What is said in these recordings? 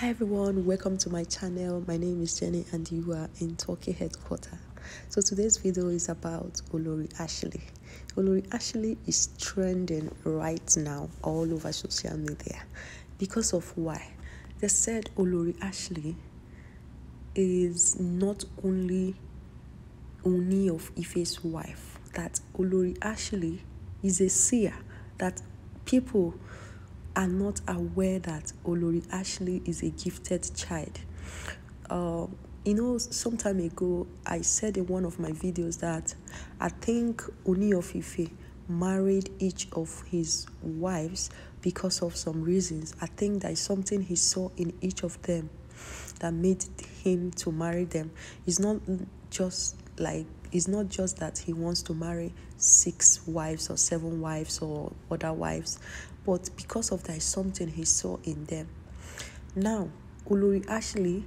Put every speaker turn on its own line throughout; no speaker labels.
Hi everyone, welcome to my channel. My name is Jenny and you are in Talky Headquarters. So today's video is about Olori Ashley. Olori Ashley is trending right now all over social media. Because of why? They said Olori Ashley is not only Ooni of Ife's wife, that Olori Ashley is a seer, that people are not aware that Olori Ashley is a gifted child. Uh, you know, some time ago, I said in one of my videos that I think Ooni married each of his wives because of some reasons. I think is something he saw in each of them that made him to marry them. It's not just like it's not just that he wants to marry six wives or seven wives or other wives, but because of that something he saw in them. Now, Olori Ashley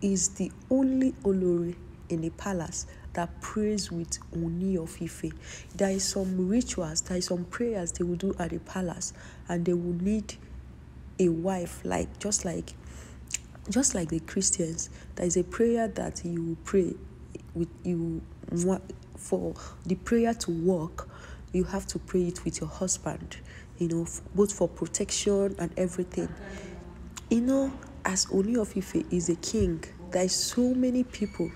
is the only Olori in the palace that prays with Ooni of Ife. There is some rituals, there is some prayers they will do at the palace, and they will need a wife, like just like just like the Christians. There is a prayer that you pray with you for the prayer to work. You have to pray it with your husband you know, both for protection and everything. You know, as Ooni is a king, there is so many people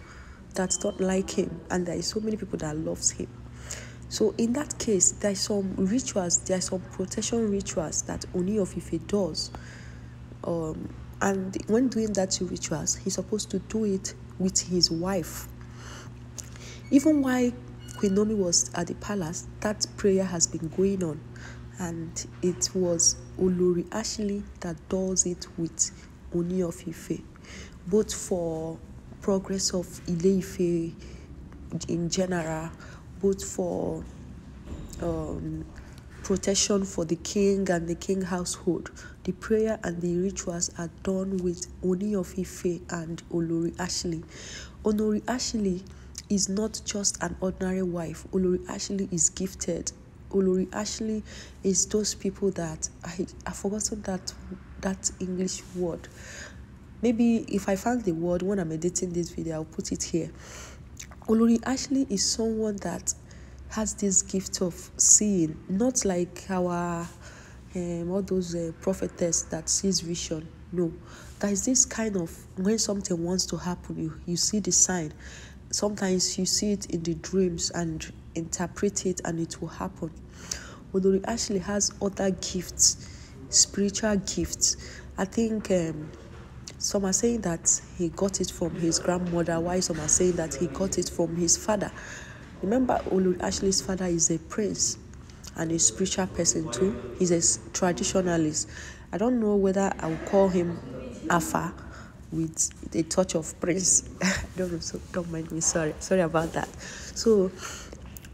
that don't like him, and there is so many people that loves him. So in that case, there are some rituals, there are some protection rituals that Ooni does. Um, and when doing that rituals, he's supposed to do it with his wife. Even while Queen was at the palace, that prayer has been going on and it was Olori Ashley that does it with Ooni of Ife, both for progress of Ile Ife in general, both for um, protection for the king and the king household. The prayer and the rituals are done with Ooni of Ife and Olori Ashley. Olori Ashley is not just an ordinary wife. Olori Ashley is gifted Olori Ashley is those people that I I forgotten that that English word. Maybe if I find the word when I'm editing this video, I'll put it here. Olori Ashley is someone that has this gift of seeing, not like our um, all those uh, prophetess that sees vision. No, there is this kind of when something wants to happen, you you see the sign. Sometimes you see it in the dreams and interpret it and it will happen. He actually has other gifts, spiritual gifts. I think um, some are saying that he got it from his grandmother, while some are saying that he got it from his father. Remember, Olu Ashley's father is a prince and a spiritual person too. He's a traditionalist. I don't know whether I will call him Afa with a touch of prince. Don't know, so don't mind me. Sorry, sorry about that. So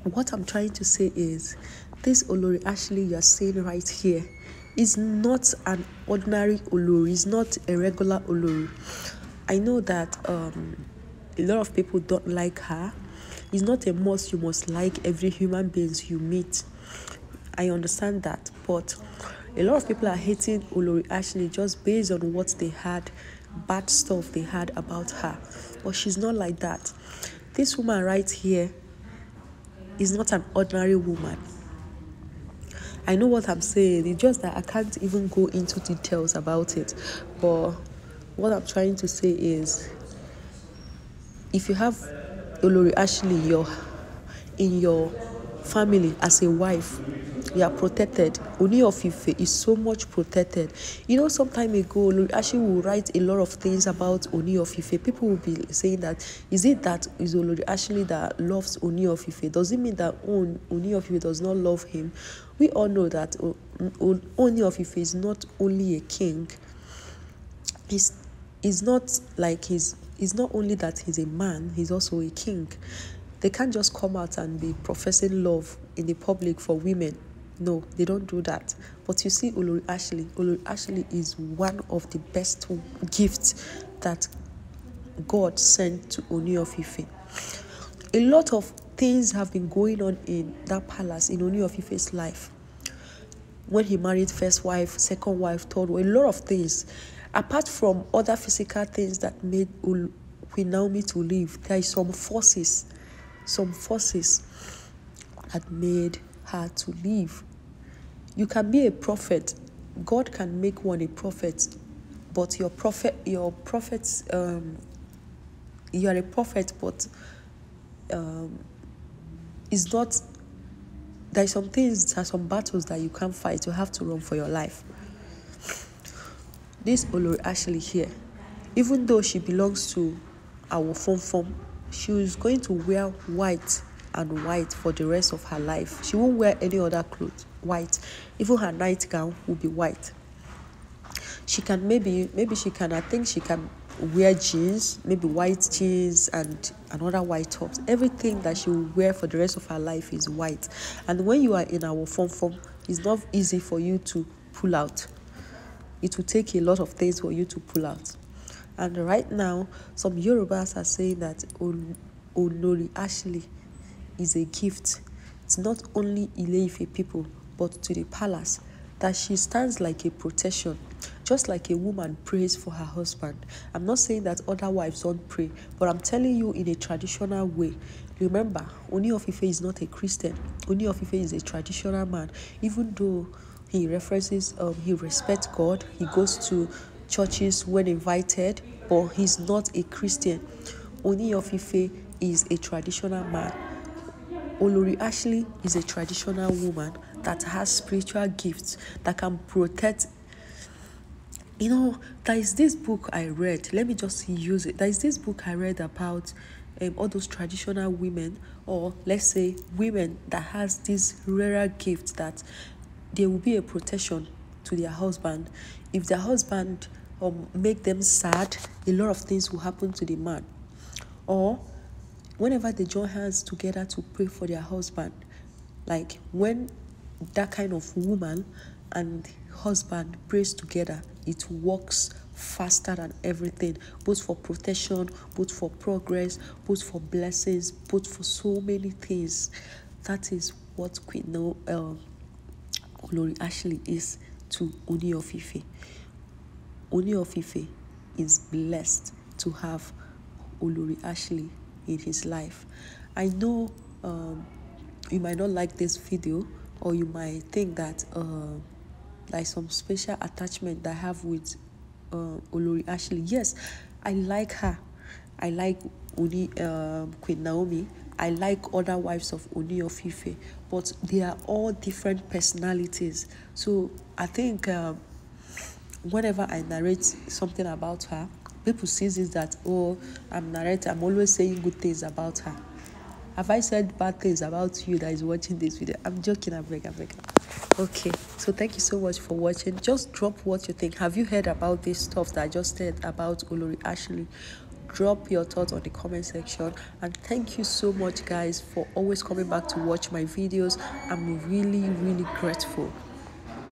what I'm trying to say is this Olori Ashley you're seeing right here is not an ordinary Olori, it's not a regular Olori. I know that um, a lot of people don't like her. It's not a must you must like every human beings you meet. I understand that, but a lot of people are hating Olori Ashley just based on what they had, bad stuff they had about her. But she's not like that. This woman right here is not an ordinary woman. I know what I'm saying. It's just that I can't even go into details about it. But what I'm trying to say is if you have Olori Ashley your in your family as a wife, you are protected. Ooni of Ife is so much protected. You know, some time ago, Olori will write a lot of things about Ooni of Ife. People will be saying that, is it that is Olori Ashley that loves Ooni of Ife? Does it mean that Ooni of Ife does not love him? We all know that Ooni of Ife is not only a king. He's, he's not like he's, he's not only that he's a man, he's also a king. They can't just come out and be professing love in the public for women no, they don't do that. But you see, Olori Ashley, Olori Ashley is one of the best gifts that God sent to Ooni of Ife. A lot of things have been going on in that palace in Ooni of Ife's life. When he married first wife, second wife, third wife, a lot of things. apart from other physical things that made Queen Naomi to leave, there is some forces, some forces that made her to leave. You can be a prophet. God can make one a prophet, but your prophet, your prophets, um, you are a prophet, but um, is not. There are some things, there are some battles that you can't fight. You have to run for your life. This Olori Ashley here, even though she belongs to our form form, she is going to wear white and white for the rest of her life. She won't wear any other clothes white. Even her nightgown will be white. She can maybe maybe she can I think she can wear jeans, maybe white jeans and another white tops. Everything that she will wear for the rest of her life is white. And when you are in our form form, it's not easy for you to pull out it will take a lot of things for you to pull out. And right now, some Yorubas are saying that Olori Ashley is a gift. It's not only Ileife people, but to the palace, that she stands like a protection, just like a woman prays for her husband. I'm not saying that other wives don't pray, but I'm telling you in a traditional way. Remember, Ooni of Ife is not a Christian. Ooni of Ife is a traditional man, even though he references um, he respects god he goes to churches when invited but he's not a christian ooni of ife is a traditional man olori ashley is a traditional woman that has spiritual gifts that can protect you know there is this book i read let me just use it there is this book i read about um, all those traditional women or let's say women that has this rare gift that there will be a protection to their husband. If their husband um, make them sad, a lot of things will happen to the man. Or whenever they join hands together to pray for their husband, like when that kind of woman and husband prays together, it works faster than everything, both for protection, both for progress, both for blessings, both for so many things. That is what Queen know. Um, Olori Ashley is to Ooni of Ife. Ooni of Ife is blessed to have Olori Ashley in his life. I know um, you might not like this video or you might think that uh, like some special attachment that I have with uh, Olori Ashley. Yes, I like her. I like Uni, um, Queen Naomi. I like other wives of Ooni of Ife, but they are all different personalities. So I think um, whenever I narrate something about her, people see is that oh, I'm narrating, I'm always saying good things about her. Have I said bad things about you that is watching this video? I'm joking, I'm begging, I'm. Okay, so thank you so much for watching. Just drop what you think. Have you heard about this stuff that I just said about Olori Ashley? drop your thoughts on the comment section and thank you so much guys for always coming back to watch my videos i'm really really grateful